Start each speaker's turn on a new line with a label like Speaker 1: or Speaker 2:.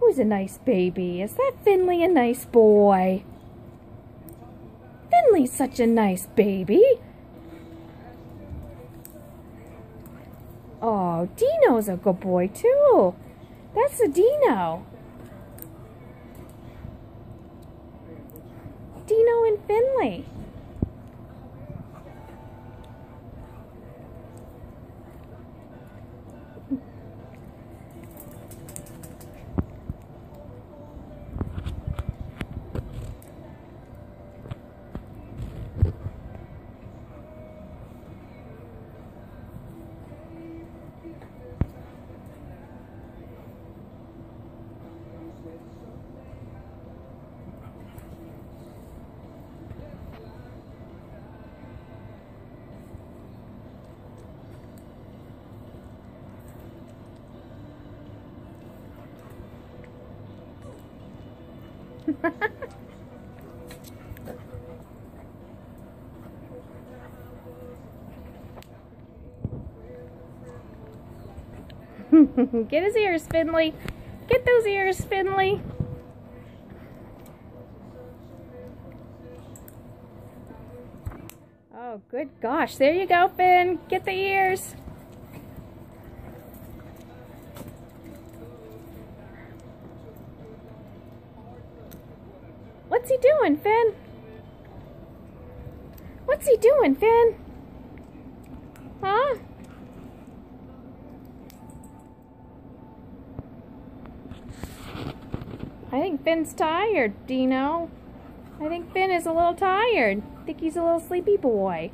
Speaker 1: Who's a nice baby? Is that Finley a nice boy? Finley's such a nice baby. Oh, Dino's a good boy too. That's a Dino. Dino and Finley. Get his ears, Finley. Get those ears, Finley. Oh, good gosh. There you go, Finn. Get the ears. What's he doing, Finn? What's he doing, Finn? Huh? I think Finn's tired, Dino. I think Finn is a little tired. I think he's a little sleepy boy.